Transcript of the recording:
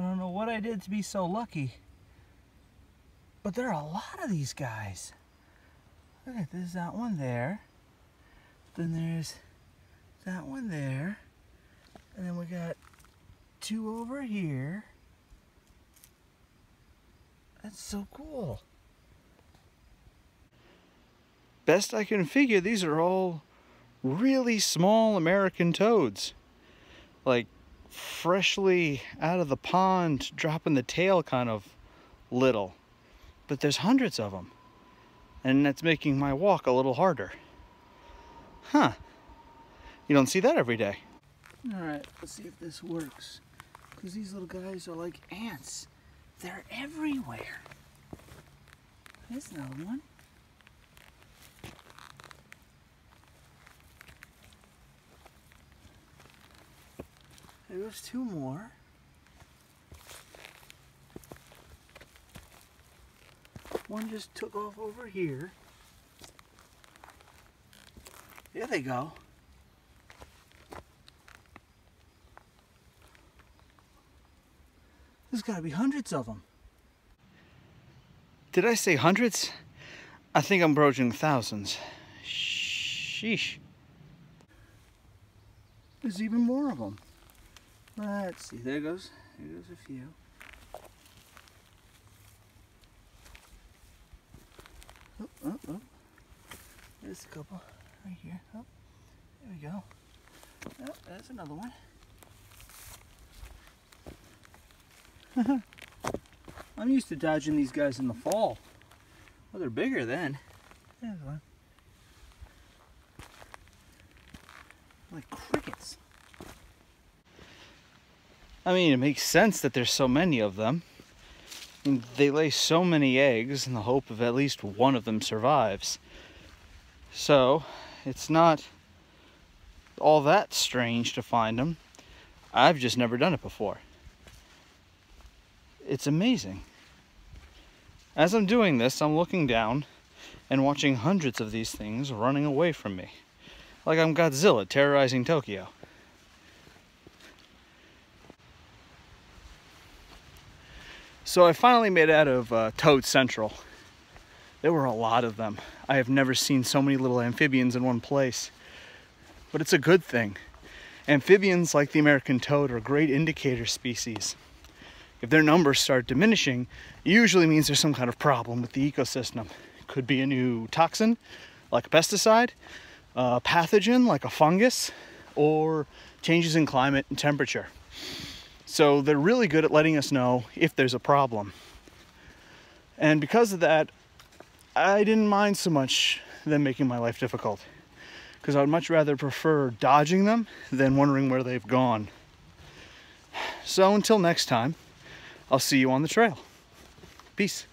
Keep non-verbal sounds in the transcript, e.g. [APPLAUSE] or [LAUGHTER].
I don't know what I did to be so lucky. But there are a lot of these guys. Look at this, that one there. Then there's that one there. And then we got two over here. That's so cool. Best I can figure, these are all really small American toads. Like freshly out of the pond, dropping the tail kind of little. But there's hundreds of them. And that's making my walk a little harder. Huh. You don't see that every day. All right, let's see if this works. Because these little guys are like ants. They're everywhere. There's another one. There's two more. One just took off over here. There they go. There's got to be hundreds of them. Did I say hundreds? I think I'm approaching thousands. Sheesh. There's even more of them. Let's see, there goes, there goes a few. Oh, oh, oh. There's a couple right here. Oh, there we go. Oh, there's another one. [LAUGHS] I'm used to dodging these guys in the fall. Well, they're bigger then. There's one. Like crickets. I mean, it makes sense that there's so many of them. They lay so many eggs in the hope of at least one of them survives. So, it's not all that strange to find them. I've just never done it before. It's amazing. As I'm doing this, I'm looking down and watching hundreds of these things running away from me. Like I'm Godzilla terrorizing Tokyo. So I finally made it out of uh, Toad Central. There were a lot of them. I have never seen so many little amphibians in one place. But it's a good thing. Amphibians, like the American toad, are great indicator species. If their numbers start diminishing, it usually means there's some kind of problem with the ecosystem. Could be a new toxin, like a pesticide, a pathogen, like a fungus, or changes in climate and temperature. So they're really good at letting us know if there's a problem. And because of that, I didn't mind so much them making my life difficult. Because I would much rather prefer dodging them than wondering where they've gone. So until next time, I'll see you on the trail. Peace.